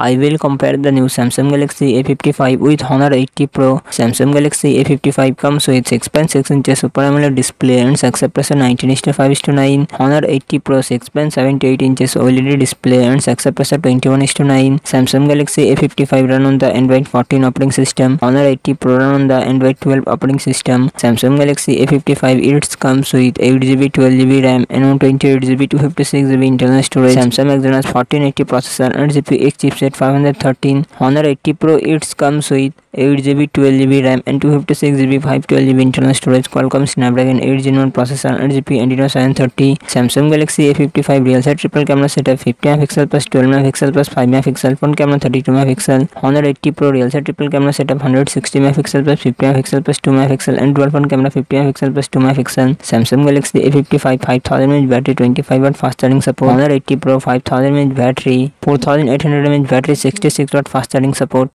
I will compare the new Samsung Galaxy A55 with Honor 80 Pro. Samsung Galaxy A55 comes with 6.6 inches Super AMOLED display and success ratio 19:5:9. Honor 80 Pro 6.78 inches OLED display and success ratio 21:9. Samsung Galaxy A55 run on the Android 14 operating system. Honor 80 Pro run on the Android 12 operating system. Samsung Galaxy A55 it comes with 8GB 12GB RAM and 128GB 256GB internal storage. Samsung Exynos 1480 processor and GPU chipset 513. Honor 80 Pro it comes with eight G B twelve G B RAM and two fifty six G B five twelve G B internal storage Qualcomm Snapdragon eight G one processor eight G P एंटीनो seven thirty Samsung Galaxy A fifty five rear set triple camera setup fifty mega plus twelve megapixel plus five megapixel phone camera thirty two megapixel hundred eighty pro rear set triple camera setup hundred sixty megapixel plus fifty megapixel plus two megapixel and twelve phone camera fifty megapixel plus two megapixel Samsung Galaxy A fifty five five thousand H battery twenty five watt fast charging support hundred eighty pro five thousand H battery four thousand eight hundred H battery sixty six watt fast charging support